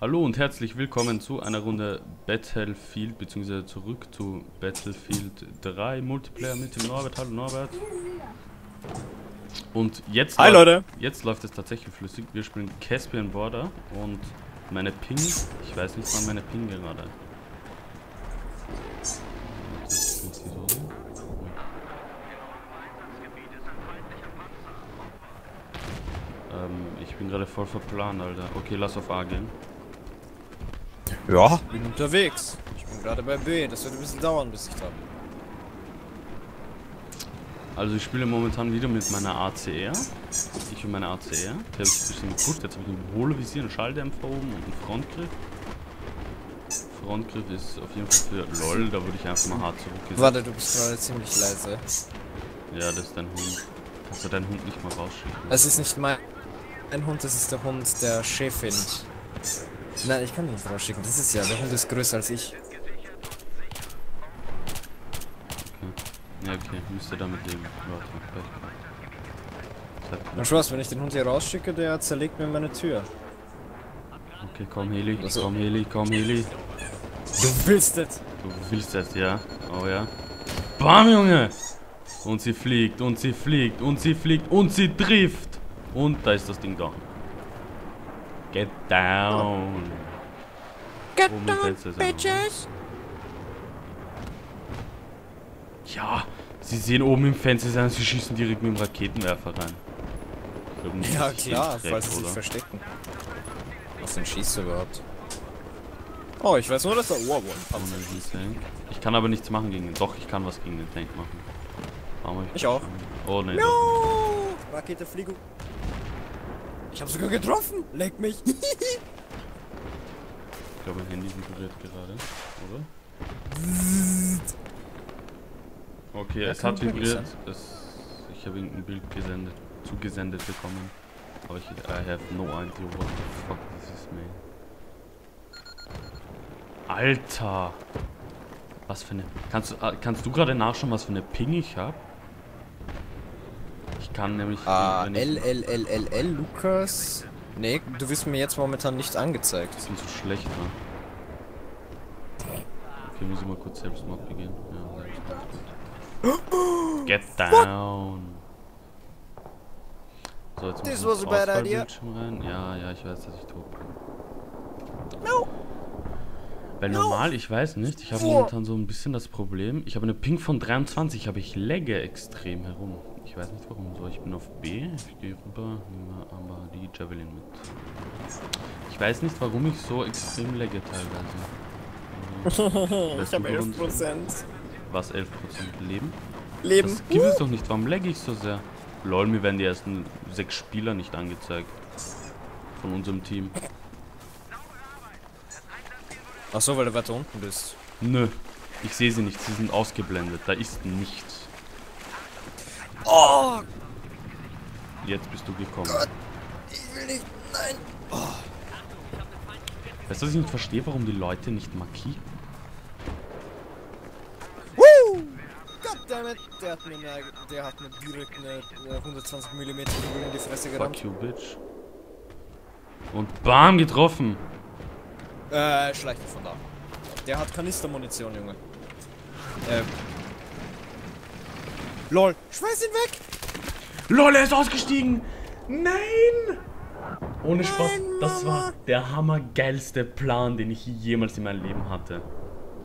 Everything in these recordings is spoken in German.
Hallo und herzlich willkommen zu einer Runde Battlefield, beziehungsweise zurück zu Battlefield 3 Multiplayer mit dem Norbert. Hallo Norbert. Und jetzt, Hi, läuft- Leute. jetzt läuft es tatsächlich flüssig. Wir spielen Caspian Border und meine Ping, ich weiß nicht wann meine Ping gerade. Ähm, ich bin gerade voll verplant, Alter. Okay, lass auf A gehen. Ja, bin unterwegs. Ich bin gerade bei B. Das wird ein bisschen dauern, bis ich da bin. Also ich spiele momentan wieder mit meiner ACR. Ich und meine ACR. Die habe ich ein bisschen gepusht. Jetzt habe ich ein Hohlvisier, einen Schalldämpfer oben und einen Frontgriff. Frontgriff ist auf jeden Fall für LOL, da würde ich einfach mal hart zurückgesetzt. Warte, du bist gerade ziemlich leise. Ja, das ist dein Hund. Kannst du deinen Hund nicht mal rausschicken? Es ist nicht mein ein Hund, das ist der Hund der Chefin. Nein, ich kann ihn nicht rausschicken. Das ist ja, der Hund ist größer als ich. Ja, okay, müsste damit leben. Warte, Na Spaß, wenn ich den Hund hier rausschicke, der zerlegt mir meine Tür. Okay, komm Heli, Also- komm Heli, komm Heli. Du willst es! Du willst das, ja? Oh ja. Bam, Junge! Und sie fliegt, und sie fliegt, und sie fliegt, und sie trifft! Und da ist das Ding da. Get down! Get Oben er noch. Ja, sie sehen oben im Fenster sein, sie schießen direkt mit dem Raketenwerfer rein. Ich nicht, Ja ich klar, falls sie sich verstecken. Was denn schießt du überhaupt? Oh, ich weiß nur, dass da... Oh, den Tank. Ich kann aber nichts machen gegen den. Doch, ich kann was gegen den Tank machen. Hab Ich auch. Oh ne, doch. No! Rakete Fliegen. Ich habe sogar getroffen. Leck mich. Ich glaube, mein Handy vibriert gerade, oder? Okay, Ja, es hat vibriert. Es, ich habe irgendein Bild gesendet, zugesendet bekommen. Aber ich I have no idea what the fuck this is, man. Alter! Was für eine. Kannst, du- äh, kannst du gerade nachschauen, was für eine Ping ich habe? Kann nämlich. Ah, wenn ich- L, L, L, L, L, Lukas. Nee, du wirst mir jetzt momentan nicht angezeigt. Die sind so schlecht, ne? Okay, muss ich mal kurz Selbstmord begehen. Ja, Selbstmord. Get down. So, jetzt muss This ich was a bad idea. Rein. Ja, ja, ich weiß, dass ich tot bin. No. Weil No. normal, ich weiß nicht, ich habe momentan so ein bisschen das Problem. Ich habe eine Ping von 23, aber ich lagge extrem herum. Ich weiß nicht warum. So, ich bin auf B, ich gehe rüber, nehme aber die Javelin mit. Ich weiß nicht, warum ich so extrem lagge teilweise. Ich habe 11% Was, 11% Leben? Leben. Das gibt es doch nicht. Warum lagge ich so sehr? Lol, mir werden die ersten sechs Spieler nicht angezeigt. Von unserem Team. Ach so, weil du weiter unten bist. Nö. Ich sehe sie nicht. Sie sind ausgeblendet. Da ist nichts. Oh, Jetzt bist du gekommen. ich will nicht. Nein. Weißt du, was ich nicht verstehe? Warum die Leute nicht markieren? Woo! Goddammit. Der hat mir, eine, der hat mir direkt eine, eine 120 mm in die Fresse gerammt. Fuck you, bitch. Und bam, getroffen. Äh, schleicht von da. Der hat Kanistermunition, Junge. Ähm. LOL. Schmeiß ihn weg! Lol, er ist ausgestiegen. Nein. Ohne Spaß, Nein, das Mama. war der hammergeilste Plan, den ich jemals in meinem Leben hatte.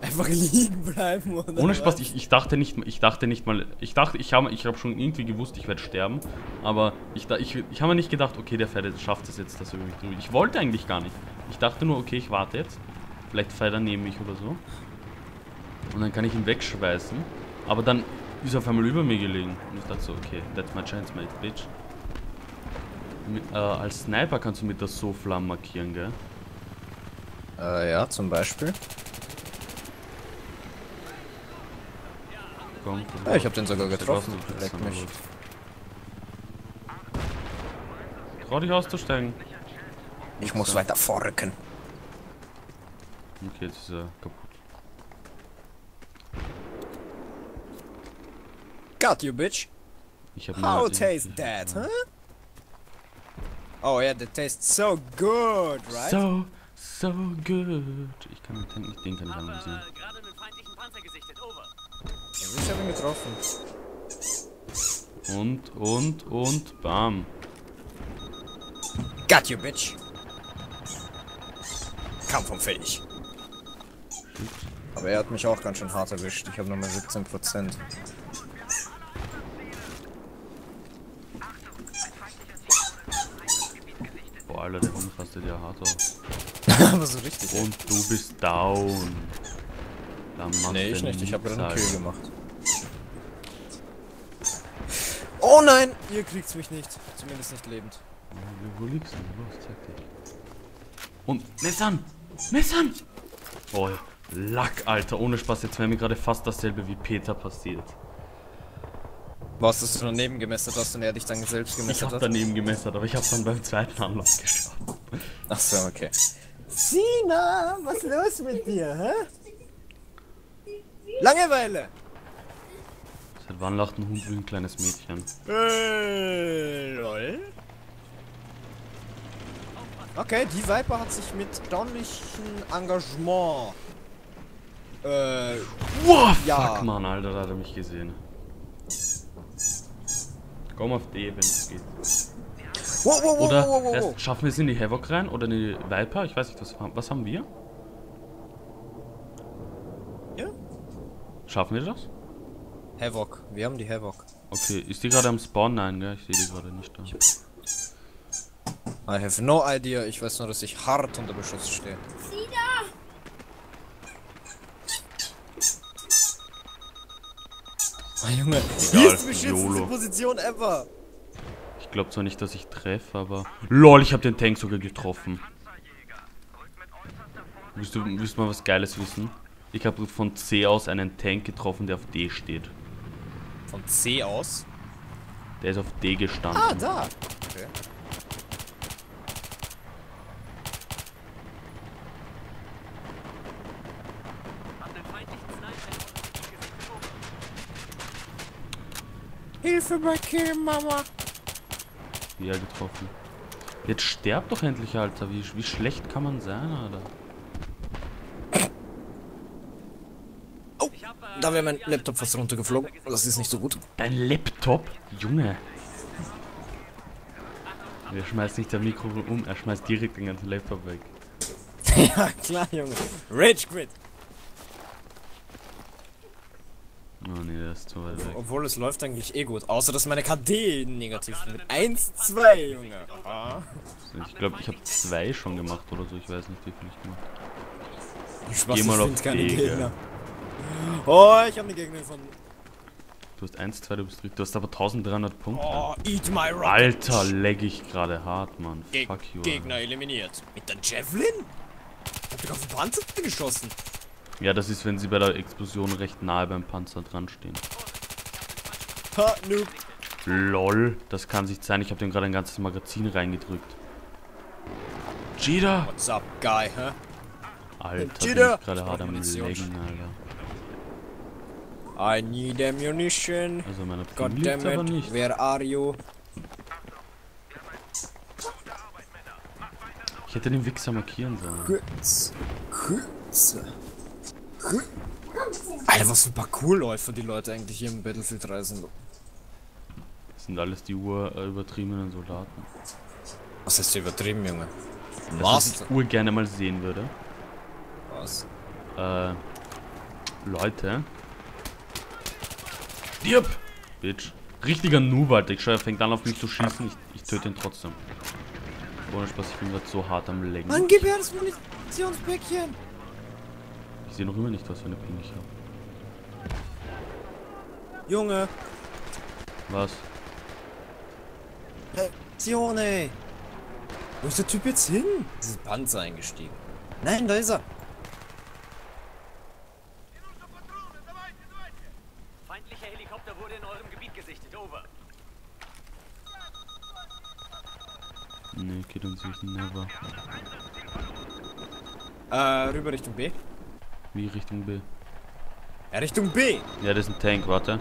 Einfach liegen bleiben oder Ohne? Spaß, ich, ich dachte nicht, ich dachte nicht mal, ich dachte, ich habe ich hab schon irgendwie gewusst, ich werde sterben, aber ich, ich, ich habe mir nicht gedacht, okay, der Pferd schafft es jetzt, dass er mich drüber. Ich wollte eigentlich gar nicht. Ich dachte nur, okay, ich warte jetzt, vielleicht fährt er neben mich oder so. Und dann kann ich ihn wegschweißen, aber dann ist auf einmal über mir gelegen. Und ich dachte so, okay, that's my chance, mate, bitch. Mit, äh, als Sniper kannst du mit der Soflam markieren, gell? Äh, ja, zum Beispiel. Komm, Ja, ich hab den sogar getroffen. Leck mich. Trau dich auszusteigen. Ich muss weiter vorrücken. Okay, jetzt ist er kaputt. Got you, bitch. Ich hab How tastes that, huh? Oh yeah, that tastes so good, right? So, So good. Ich kann den Tank nicht, den kann ich analysieren. gerade einen feindlichen Panzer gesichtet. Over. Ja, ich habe ihn getroffen. Und, und, und, bam. Got you, bitch. Kampfunfähig. Aber er hat mich auch ganz schön hart erwischt. Ich habe nur mal 17 Prozent. Boah, Rastet ja hart auf. Aber so richtig. ey. Und du bist down. Da Nee, ich nicht. Ich habe gerade einen Kill gemacht. Oh nein! Ihr kriegt's mich nicht. Zumindest nicht lebend. Wo liegst du? Los, zeig dich. Und Messern! Messern! Oh, Lack, Alter. Ohne Spaß, jetzt wäre mir gerade fast dasselbe wie Peter passiert. Was hast du daneben gemessert hast und er dich dann selbst Ich gemessert hab hat? daneben gemessert, aber ich hab's dann beim zweiten Anlauf geschafft. Ach so, okay. Sina, was ist los mit dir, hä? Langeweile! Seit wann lacht ein Hund wie ein kleines Mädchen? Äh, lol. Okay, die Viper hat sich mit erstaunlichem Engagement. Äh, Wow, Ja. fuck, Mann, Alter, da hat er mich gesehen. Komm auf D, wenn es geht. wow, wow, wow, Oder wow, wow, wow. schaffen wir es in die Havoc rein oder in die Viper? Ich weiß nicht, was, was haben wir? Ja? Schaffen wir das? Havoc, wir haben die Havoc. Okay, ist die gerade am Spawn? Nein, gell? Ich sehe die gerade nicht da. I have no idea, ich weiß nur, dass ich hart unter Beschuss stehe. Ah, Junge, Egal, die beschützendste YOLO. Position ever. Ich glaube zwar nicht, dass ich treffe, aber... LOL, ich habe den Tank sogar getroffen. Willst du, willst du mal was Geiles wissen? Ich habe von C aus einen Tank getroffen, der auf D steht. Von C aus? Der ist auf D gestanden. Ah, da. Okay. Hab einen feindlichen Sniper gesichtet. Over. Hilfe bei Kill, Mama. Ja, getroffen. Jetzt sterb doch endlich, Alter. Wie, wie schlecht kann man sein, Alter? Äh, Da wäre mein Laptop fast runtergeflogen. Das ist nicht so gut. Dein Laptop? Junge. Er schmeißt nicht das Mikro um, er schmeißt direkt den ganzen Laptop weg. ja, klar, Junge. Rage Quit. Oh nee, der ist zu weit weg. Obwohl es läuft eigentlich eh gut. Außer dass meine KD negativ ist. Mit 1, 2, Junge. Aha. Ich glaube, ich habe zwei schon gemacht oder so. Ich weiß nicht, wie viel ich gemacht habe. Spaß, Geh mal ich auf keine D, Gegner. gell. Oh, ich habe eine Gegner gefunden. Du hast 1, 2, du bist dritt. Du hast aber 1300 Punkte. Oh, eat my rocket. Alter, leg ich gerade hart, Mann. Geg Fuck you. Gegner eliminiert. Mit der Javelin? Hab ich auf den Panzer geschossen? Alter. Ja, das ist, wenn sie bei der Explosion recht nahe beim Panzer dran stehen. Ha, noob. LOL, das kann nicht sein. Ich habe dem gerade ein ganzes Magazin reingedrückt. Cheater! What's up, guy, hä? Alter, bin Cheater! ich gerade hart am. Legen, Alter. I need ammunition. Also meine Ping God liegt damn aber it, nicht. where are you? Ich hätte den Wichser markieren sollen. Alter, was für Parkourläufer die Leute eigentlich hier im Battlefield 3 sind. Das sind alles die ur äh, übertriebenen Soldaten. Was heißt übertrieben, Junge? Was ich ur gerne mal sehen würde. Was? Äh, Leute. Stirb! Bitch. Richtiger Noob, Alter. Ich schau, er fängt an auf mich zu schießen. Ich, ich töte ihn trotzdem. Ohne Spaß, ich bin gerade so hart am Lenken. Mann, gib her das Munitionspäckchen! Ich sehe noch immer nicht, was für eine Ping ich habe. Junge! Was? Ey! Wo ist der Typ jetzt hin? Ein Panzer eingestiegen. Nein, da ist er. Feindlicher Helikopter wurde in eurem Gebiet gesichtet. Over. Nee, geht uns nicht never. Äh, rüber Richtung B. Wie Richtung B? Ja, Richtung B. Ja, das ist ein Tank, warte.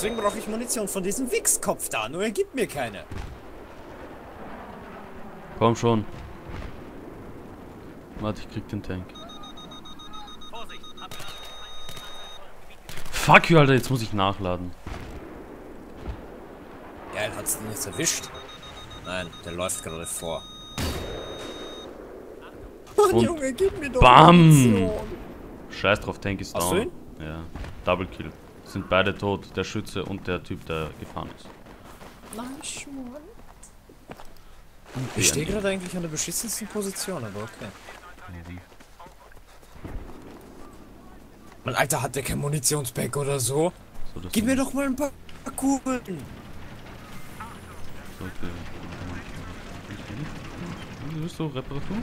Deswegen brauche ich Munition von diesem Wichskopf da, nur er gibt mir keine. Komm schon. Warte, ich krieg den Tank. Fuck you, Alter, jetzt muss ich nachladen. Geil, hat's den jetzt erwischt? Nein, der läuft gerade vor. Mann, Und Junge, gib mir doch Bam! Munition. Scheiß drauf, Tank ist Hast down. du ihn? Ja. Double Kill. Sind beide tot, der Schütze und der Typ, der gefahren ist. Mann. Ich stehe gerade eigentlich an der beschissensten Position, aber okay. Mann, Alter, hat der kein Munitionspack oder so? So, Gib mir doch mal ein paar Kugeln. So, okay. Willst du Reparatur?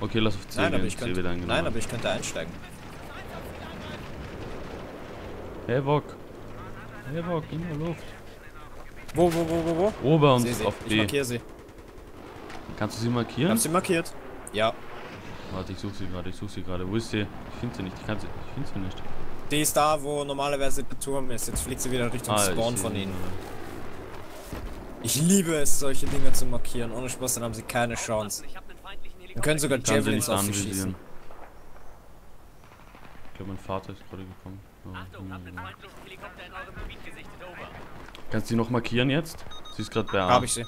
Okay, lass auf C Nein, aber gehen, ich könnte, nein, aber ich könnte einsteigen. Hey, Wok. Hey, Wok, in der Luft. Wo, wo, wo, wo, wo? Ober und Seh sie. auf Ich B. markiere sie. Kannst du sie markieren? Hab sie markiert. Ja. Warte, ich suche sie gerade, ich suche sie gerade. Wo ist sie? Ich finde sie nicht, ich kann sie, ich finde sie nicht. Die ist da, wo normalerweise der Turm ist. Jetzt fliegt sie wieder Richtung Ah, ich Spawn von ihnen. Ich liebe es, solche Dinge zu markieren. Ohne Spaß, dann haben sie keine Chance. Ich Wir können sogar Ich kann sie Javelins nicht auf sie schießen. Ich glaube, mein Vater ist gerade gekommen. Oh, Achtung, hm. feindlichen Helikopter in eurem Gebiet gesichtet. Over. Kannst du sie noch markieren jetzt? Sie ist gerade bei A. Hab ich sie.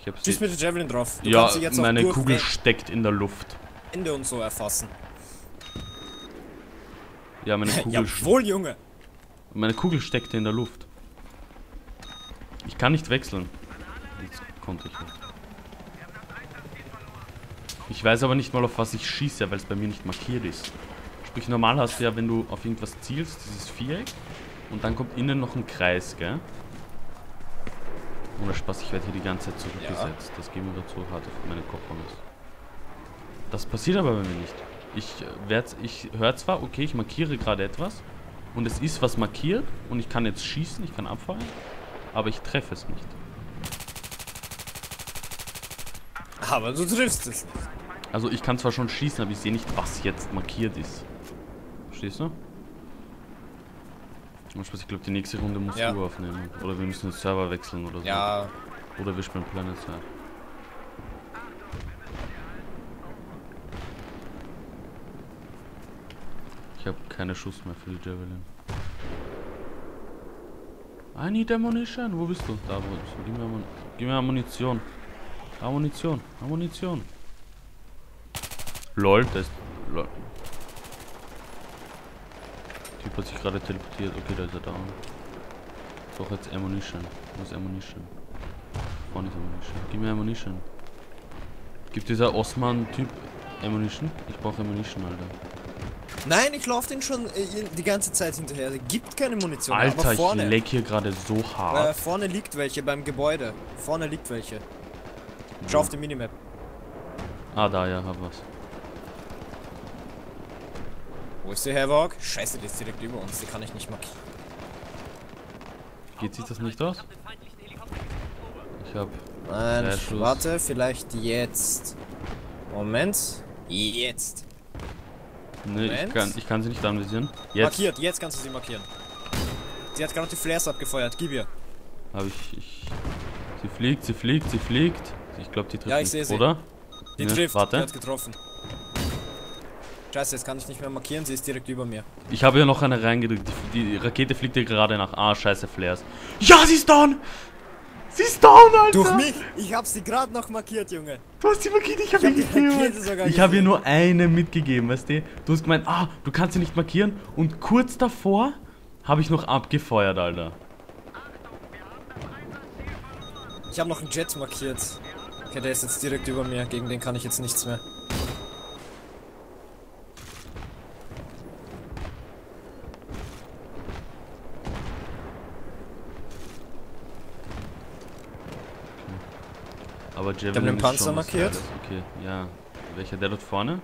Ich hab Schieß sie. mit der Javelin drauf. Du Ja, meine Kugel steckt in der Luft. Ende und so erfassen. Ja, meine Kugel, Jawohl, Junge. meine Kugel steckte in der Luft. Ich kann nicht wechseln. Jetzt konnte ich nicht. Ich weiß aber nicht mal, auf was ich schieße, weil es bei mir nicht markiert ist. Sprich, normal hast du ja, wenn du auf irgendwas zielst, dieses Viereck. Und dann kommt innen noch ein Kreis, gell? Ohne Spaß, ich werde hier die ganze Zeit zurückgesetzt. Das geht mir so hart auf meine Kopfhörer. Das passiert aber bei mir nicht. Ich, äh, ich höre zwar, okay, ich markiere gerade etwas. Und es ist was markiert. Und ich kann jetzt schießen, ich kann abfeuern. Aber ich treffe es nicht. Aber du triffst es nicht. Also ich kann zwar schon schießen, aber ich sehe nicht, was jetzt markiert ist. Verstehst du? Ich glaube, die nächste Runde musst Ja. du aufnehmen. Oder wir müssen den Server wechseln oder so. Ja, Oder wir spielen Planet Side. Ich habe keine Schuss mehr für die Javelin. I need ammunition. Wo bist du? Da, wo bist du? Gib mir, Ammun Gib mir Ammunition. Ammunition. Ammunition. Lol, das ist... Lol. Typ hat sich gerade teleportiert. Okay, da ist er down. Doch jetzt Ammunition. Wo ist Ammunition? Vorne ist Ammunition. Gib mir Ammunition. Gibt dieser Osman-Typ Ammunition? Ich brauche Ammunition, Alter. Nein, ich laufe den schon äh, die ganze Zeit hinterher. Es gibt keine Munition. Alter, aber ich vorne. leck hier gerade so Äh, hart. vorne liegt welche beim Gebäude. Vorne liegt welche. Schau auf die Minimap. Ah, da, ja, hab was. Wo ist der Havoc? Scheiße, die ist direkt über uns. Die kann ich nicht markieren. Geht sich das nicht aus? Ich hab hab... Nein, Ja, warte, vielleicht jetzt. Moment. Jetzt. Ne, ich kann, ich kann sie nicht anvisieren. Jetzt Markiert, jetzt kannst du sie markieren. Sie hat gerade die Flares abgefeuert. Gib ihr. habe ich, ich... Sie fliegt, sie fliegt, sie fliegt. Ich glaube, die trifft Ja, ich mich, seh sie. Oder? Die Ne, trifft. Die Warte. hat getroffen. Scheiße, jetzt kann ich nicht mehr markieren. Sie ist direkt über mir. Ich habe ja noch eine reingedrückt. Die, die Rakete fliegt dir gerade nach. Ah, scheiße, Flares. Ja, sie ist down! Sie ist down, Alter! Durch mich! Ich hab sie gerade noch markiert, Junge. Du hast sie markiert, ich habe hab ihr die gegeben. Ich habe ihr nur eine mitgegeben, weißt du? Du hast gemeint, ah, du kannst sie nicht markieren. Und kurz davor habe ich noch abgefeuert, Alter. Ich habe noch einen Jet markiert. Okay, der ist jetzt direkt über mir. Gegen den kann ich jetzt nichts mehr. Aber Javelin den ist Panzer schon was markiert. Okay, ja. Welcher, der dort vorne?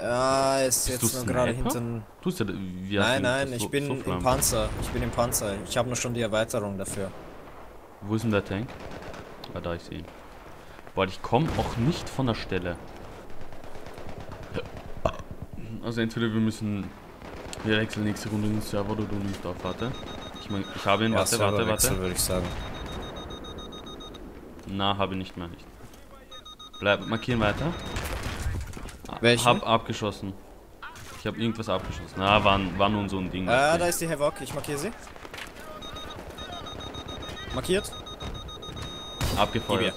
Ja, ist Bist jetzt nur gerade hinten. Tust du wie Nein, nein, ich so- bin so im? Panzer. Ich bin im Panzer. Ich habe nur schon die Erweiterung dafür. Wo ist denn der Tank? Ah, da, ich sehe ihn. Boah, ich komme auch nicht von der Stelle. Also entweder wir müssen... Wir wechseln nächste Runde den Server oder du nimmst auf, warte. Ich, mein, ich habe ihn, warte, warte, warte. würde ich sagen. Na, habe ich nicht mehr. Nicht. Bleib, markieren weiter. Welchen? Hab abgeschossen. Ich habe irgendwas abgeschossen. Na, war, war nun so ein Ding. Ah, da ist die Havoc. Ich markiere sie. Markiert. Abgefeuert.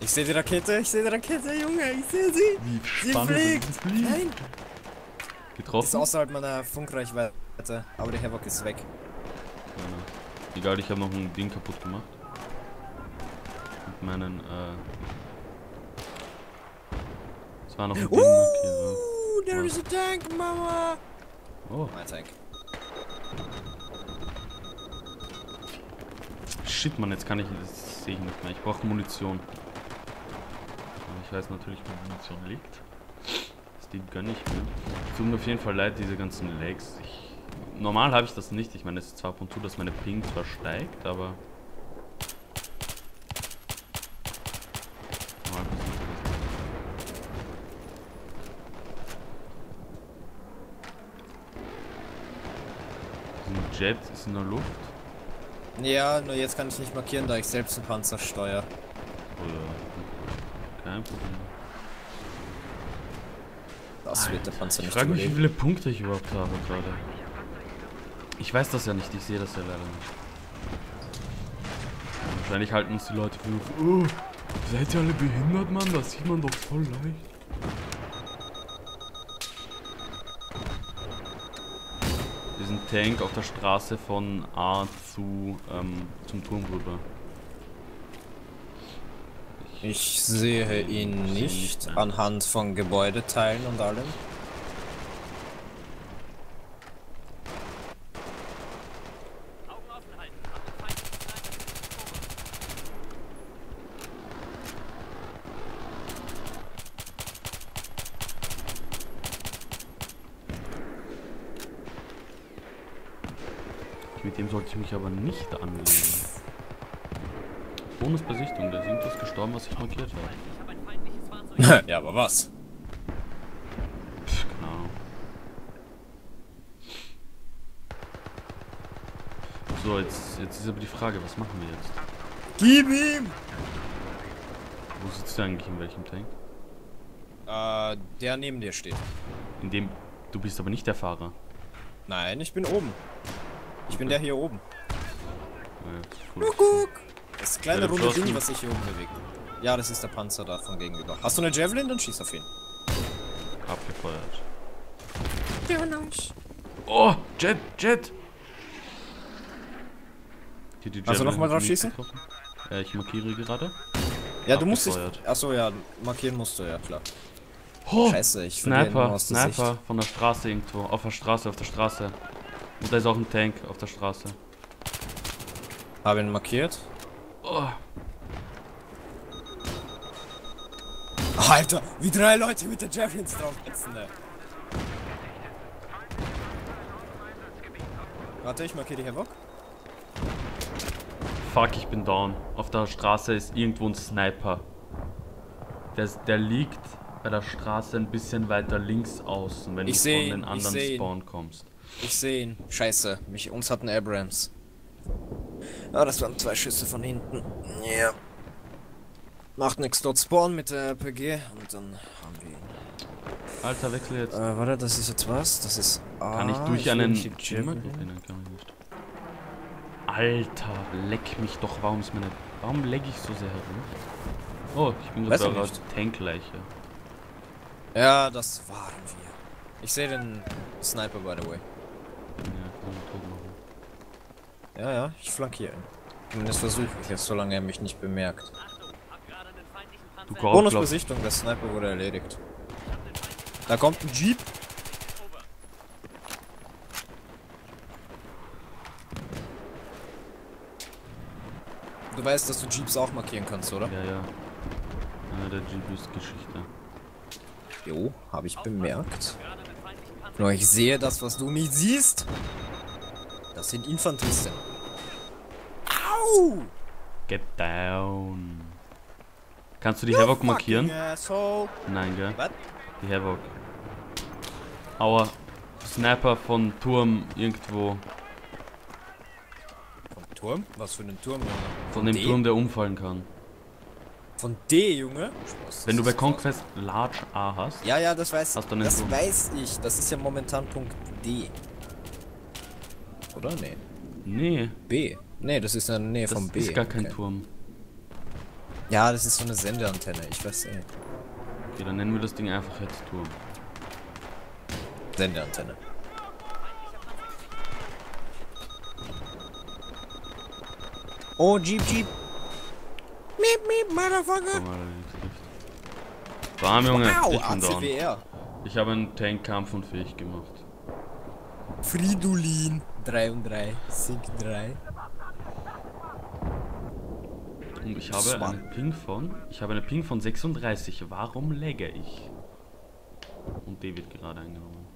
Ich sehe die Rakete. Ich sehe die Rakete, Junge. Ich sehe sie. Wie Sie fliegt. ist das Fliegen. Nein. Ist Getroffen? außerhalb meiner Funkreichweite. Aber die Havoc ist weg. Ja. Egal, ich habe noch ein Ding kaputt gemacht. Meinen, äh... Es war noch ein Ding. Uh, there is a tank, Mama. Oh, Mein Tank. shit, Mann, jetzt kann ich... Das sehe ich nicht mehr. Ich brauche Munition. Aber ich weiß natürlich, wo Munition liegt. Das die gönne ich mir. Tut mir auf jeden Fall leid, diese ganzen Lags. Ich, normal habe ich das nicht. Ich meine, es ist zwar ab und zu, dass meine Ping zwar steigt, aber... Normal passiert das nicht. Ein Jet ist in der Luft. Ja, nur jetzt kann ich nicht markieren, da ich selbst einen Panzer steuere. Oder kein Problem. Das wird der Panzer Ich nicht frage mich, wie viele Punkte ich überhaupt habe gerade. Ich weiß das ja nicht, ich sehe das ja leider nicht. Wahrscheinlich halten uns die Leute für, oh, seid ihr alle behindert, Mann? Das sieht man doch voll leicht. Diesen Tank auf der Straße von A zu ähm, zum Turm rüber. Ich sehe ihn nicht anhand von Gebäudeteilen und allem. Augen offen halten. Hab den feindlichen Sniper im Fokus. Mit dem sollte ich mich aber nicht anlegen. Bonusbesichtigung, da ist irgendwas gestorben, was ich markiert habe. Ja, aber was? Pff, Ahnung. So, jetzt, jetzt ist aber die Frage, was machen wir jetzt? Gib ihm! Wo sitzt du eigentlich in welchem Tank? Äh, der neben dir steht. In dem. Du bist aber nicht der Fahrer. Nein, ich bin oben. Ich bin der hier oben. Ja, Kuckuck! Das kleine Ja, runde. Ding, was sich hier oben bewegt. Ja, das ist der Panzer da von gegenüber. Hast du eine Javelin? Dann schieß auf ihn. Abgefeuert. Ja, nice. Oh! Jet! Jet! Die, die Also Javelin noch mal hat drauf schießen? getroffen. Äh, ich markiere gerade. Ja, du musst dich. Achso, ja, markieren musst du, ja klar. Oh! Scheiße, ich Sniper, Sniper Sicht. von der Straße irgendwo. Auf der Straße, auf der Straße. Und da ist auch ein Tank auf der Straße. Habe ihn markiert. Oh, Alter, wie drei Leute mit der Javelins draufsetzen, ne? Warte, ich markiere die Havoc. fuck, ich bin down. Auf der Straße ist irgendwo ein Sniper. Der, der liegt bei der Straße ein bisschen weiter links außen, wenn Ich du von den anderen. Spawn kommst. Ich sehe ihn. Scheiße, mich, uns hatten Abrams. Ah, das waren zwei Schüsse von hinten. Ja. Macht nix, dort Spawn mit der RPG und dann haben wir ihn. Alter, wechsel jetzt. Äh, warte, das ist jetzt was? Das ist A. Kann ich durch einen... Javelin. Nein, kann ich nicht. Alter, leck mich doch. Warum ist meine... Warum leck ich so sehr herum? Oh, ich bin gerade ich bei. Tankleiche. Ja, das waren wir. Ich sehe den Sniper, by the way. Ja. Ja, ja, ich flankiere ihn. Zumindest versuche ich es, solange er mich nicht bemerkt. Bonusbesichtung, der Sniper wurde erledigt. Da kommt ein Jeep. Du weißt, dass du Jeeps auch markieren kannst, oder? Ja, ja. Eine der GPUs-Geschichte. Jo, habe ich bemerkt. Gerade einen feindlichen Panzer. Nur ich sehe das, was du nicht siehst. Das sind Infanteristen. Au! Get down. Kannst du die Havoc markieren? Asshole. Nein, gell? Was? Die Havoc. Aua. Sniper von Turm irgendwo. Vom Turm? Was für einen Turm, Junge? Von dem D? Turm, der umfallen kann. Von D, Junge? Spaß, Wenn du das bei Conquest Large A hast, Ja, ja, das weiß einen Das Turm? weiß ich. Das ist ja momentan Punkt D. Oder? Nee. nee, B. Nee, das ist in der Nähe das vom B. ist gar kein okay. Turm. Ja, das ist so eine Sendeantenne. Ich weiß eh. Okay, dann nennen wir das Ding einfach jetzt Turm. Sendeantenne. Oh, Jeep, Jeep. Miep, miep, Motherfucker. Bam, Junge, Au, ich bin down. Ich habe einen Tankkampf unfähig gemacht. Fridolin. 3 und 3. Sync 3. Und ich habe einen Ping von. Ich habe eine Ping von 36. Warum lagge ich? Und D wird gerade eingenommen.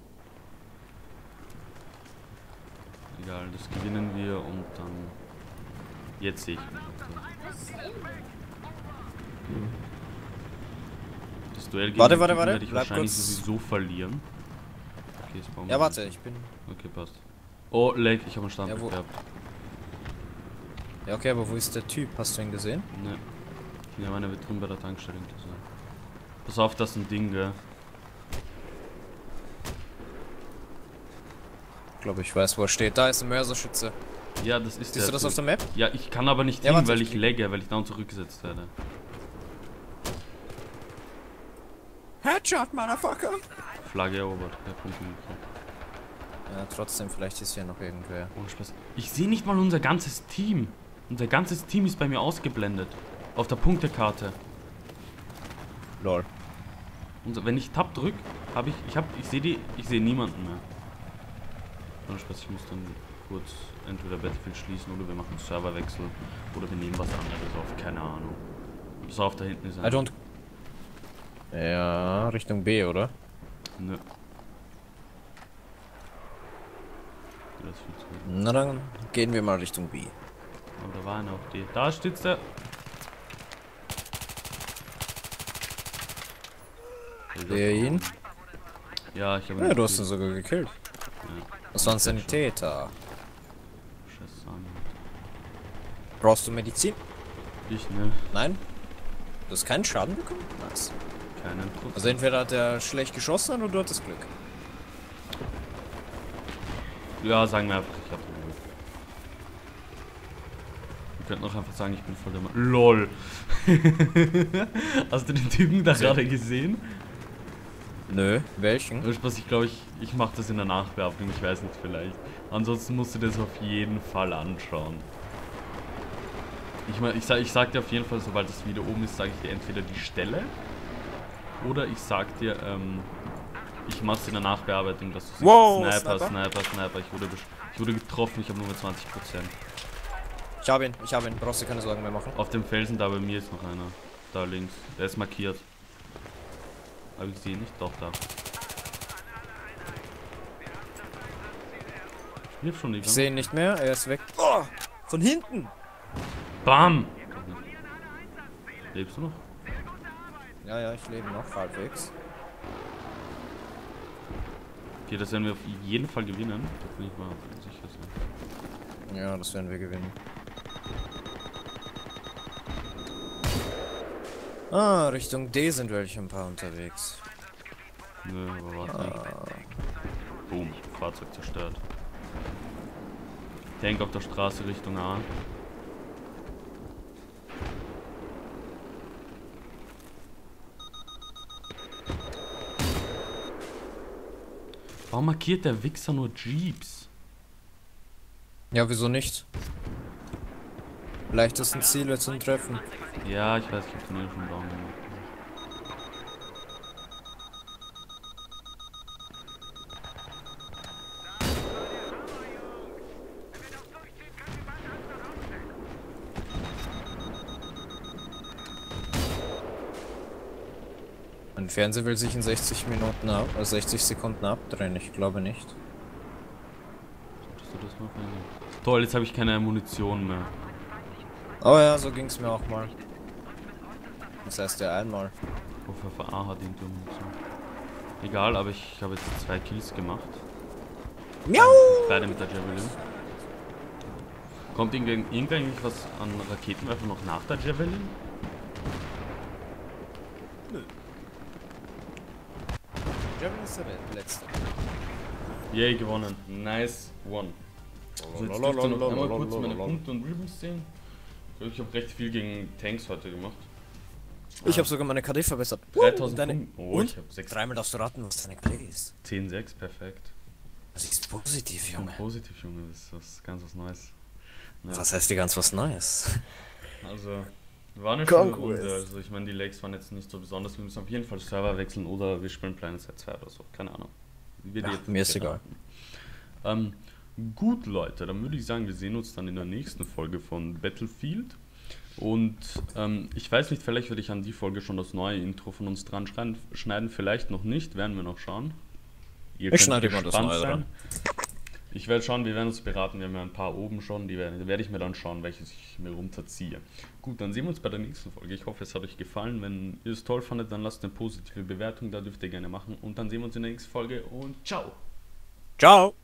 Egal, das gewinnen wir und dann. Jetzt sehe ich mich. Das Duell gegen Warte, warte, warte, werde ich bleib wahrscheinlich kurz. sowieso verlieren. Okay, wir Ja, warte, ich bin. Okay, passt. Oh, lag, ich habe einen Stand Ja, gehabt. Ja, okay, aber wo ist der Typ? Hast du ihn gesehen? Ne. Ja, meine wird drin bei der Tankstelle sein. Pass auf, das ist ein Ding, gell? Ich glaube, ich weiß, wo er steht. Da ist ein Mörserschütze. Ja, das ist Siehst der du das Typ. auf der Map? Ja, ich kann aber nicht Ja, hin, warte, weil ich ich lagge, weil ich down zurückgesetzt werde. Headshot, Motherfucker! Flagge erobert. Der Punkt. Ja, trotzdem, vielleicht ist hier noch irgendwer. Ohne Spaß. Ich sehe nicht mal unser ganzes Team. Unser ganzes Team ist bei mir ausgeblendet. Auf der Punktekarte. Lol. Und wenn ich Tab drück, habe ich, ich habe, ich sehe die, ich sehe niemanden mehr. Ohne Spaß, ich muss dann kurz entweder Battlefield schließen oder wir machen Serverwechsel oder wir nehmen was anderes auf, keine Ahnung. Pass auf, da hinten ist I einer. don't. Ja, Richtung B, oder? Nö. Das. Na dann gehen wir mal Richtung B. Aber da war einer auf die. Da steht's der. Sehe ihn? Ja, ich habe Ja, du hast ihn sogar gekillt. Das war ein Sanitäter. Scheiße. Brauchst du Medizin? Ich ne, Nein? Du hast keinen Schaden bekommen? Nice. Keinen Druck. Also entweder hat er schlecht geschossen oder du hattest Glück. Ja, sagen wir einfach, ich hab Glück. Wir könnten auch einfach sagen, ich bin voll der Mann. LOL! Hast du den Typen da gerade gesehen? Nö. Welchen? Was ich glaube, ich, ich mache das in der Nachbearbeitung, ich weiß nicht, vielleicht. Ansonsten musst du das auf jeden Fall anschauen. Ich, mein, ich, sag, ich sag dir auf jeden Fall, sobald das Video oben ist, sage ich dir entweder die Stelle oder ich sag dir, ähm, ich mach's in der Nachbearbeitung, dass du siehst, Wow, Sniper, Sniper. Sniper, Sniper, ich wurde, ich wurde getroffen, ich habe nur mit 20%. Ich hab ihn, ich hab ihn. Brauchst dir keine Sorgen mehr machen. Auf dem Felsen da bei mir ist noch einer. Da links. Der ist markiert. Aber ich sehe ihn nicht. Doch, da. Ich hab schon die Ich sehe ihn nicht mehr, er ist weg. Oh, von hinten! Bam! Lebst du noch? Ja, ja, ich lebe noch halbwegs. Okay, das werden wir auf jeden Fall gewinnen. Da bin ich mal sicher sein. Ja, das werden wir gewinnen. Ah, Richtung D sind welche ein paar unterwegs. Nö, aber warte. Boom. Fahrzeug zerstört. Tank auf der Straße Richtung A. Warum markiert der Wichser nur Jeeps? Ja, wieso nicht? Leichtesten Ziele zum Treffen. Ja, ich weiß, ich hab den ja schon down gemacht. Mein Fernseher will sich in 60 Minuten ab, äh 60 Sekunden abdrehen, ich glaube nicht. Solltest du das mal? Toll, jetzt habe ich keine Munition mehr. Oh ja, so ging's mir auch mal. Das heißt ja einmal. Ich hoffe, A hat irgendwie Munition. Egal, aber ich habe jetzt zwei Kills gemacht. Miau! Beide mit der Javelin. Kommt irgend- irgendein was an Raketenwerfer noch nach der Javelin? Javelin ist der letzte. Yay, gewonnen. Nice one. Also jetzt dürft ihr noch einmal kurz meine Punkte und Ribbons sehen. Ich habe recht viel gegen Tanks heute gemacht. Ich habe sogar meine KD verbessert. 3000 Deine- Punkte. Oh, und? ich habe 6. Dreimal darfst du raten, was deine KD ist. 10, 6, perfekt. Das ist positiv, Und Junge. positiv, Junge, das ist was, ganz was Neues. Ja, Was heißt dir ganz was Neues? also, war eine schöne. Runde. Also, ich meine, die Legs waren jetzt nicht so besonders. Wir müssen auf jeden Fall Server wechseln oder wir spielen Planet Side 2 oder so. Keine Ahnung. Ja, jetzt mir ist geraten. Ähm, gut, Leute, dann würde ich sagen, wir sehen uns dann in der nächsten Folge von Battlefield. Und ähm, ich weiß nicht, vielleicht werde ich an die Folge schon das neue Intro von uns dran schneiden, vielleicht noch nicht, werden wir noch schauen. Ihr Ich könnt schneide immer das gespannt Neue dran. Ich werde schauen, wir werden uns beraten, wir haben ja ein paar oben schon, die werde, werde ich mir dann schauen, welches ich mir runterziehe. Gut, dann sehen wir uns bei der nächsten Folge. Ich hoffe, es hat euch gefallen. Wenn ihr es toll fandet, dann lasst eine positive Bewertung, da dürft ihr gerne machen. Und dann sehen wir uns in der nächsten Folge und ciao! Ciao!